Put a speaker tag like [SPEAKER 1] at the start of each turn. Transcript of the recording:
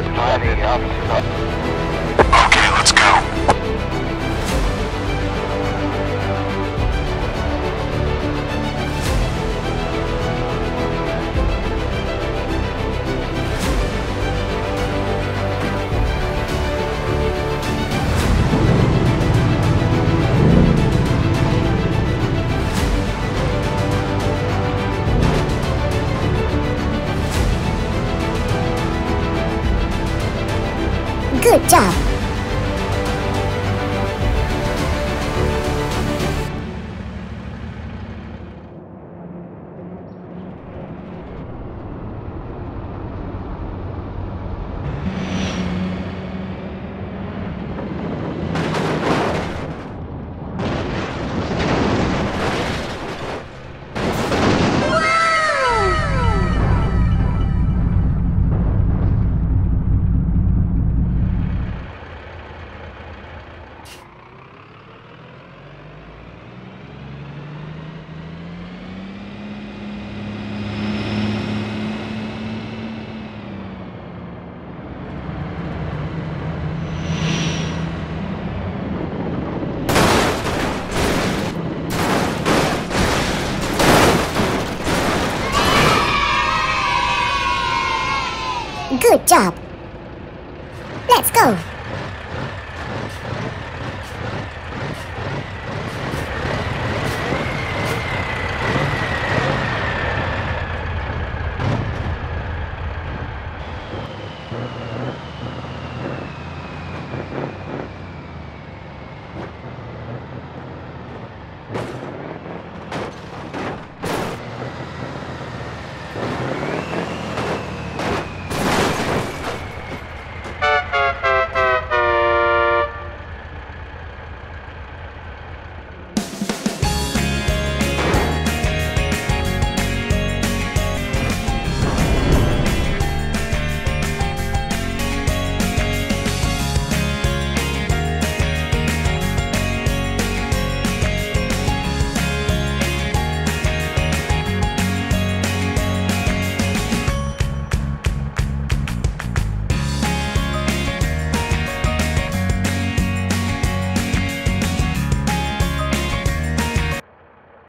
[SPEAKER 1] Okay, let's go. Good job. Good job. Let's go.